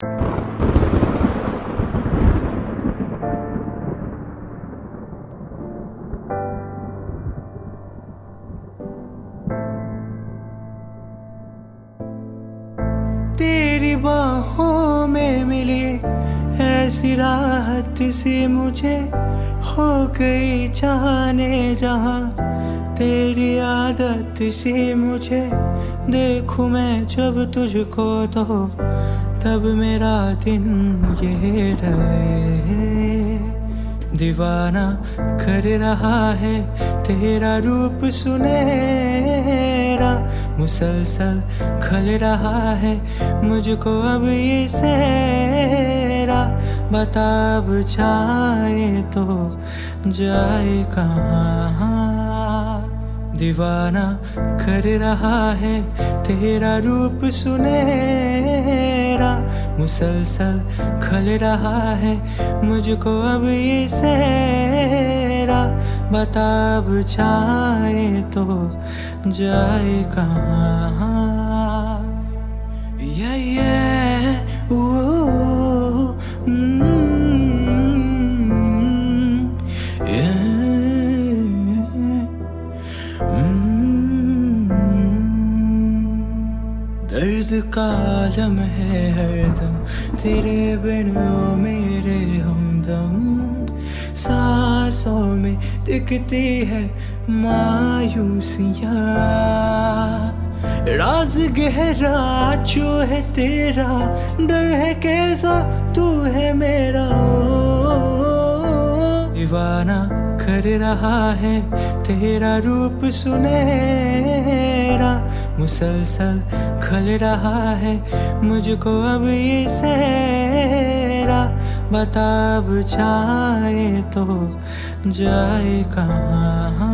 तेरी बाहों में मिली ऐसी राहत सी मुझे हो गई जाने जहाँ। तेरी आदत सी मुझे देखूँ मैं जब तुझको तो तब मेरा दिन ये रहे। दीवाना कर रहा है तेरा रूप सुनेरा मुसलसल खल रहा है मुझको अब ये सेरा बता अब जाए तो जाए कहाँ। दीवाना कर रहा है तेरा रूप सुनेरा मुसलसल खल रहा है मुझको अब ये सेरा बता अब जाए तो जाए कहाँ। yeah, yeah, दर्द का आलम है हरदम तेरे बिन मेरे हमदम। सांसों में दिखती है मायूसियाँ। राज गहरा, जो है तेरा, डर है कैसा, तू है मेरा। दीवाना कर रहा है, तेरा रूप सुनेरा मुसलसल खल रहा है मुझको अब ये सेरा बताब जाए तो जाए कहाँ।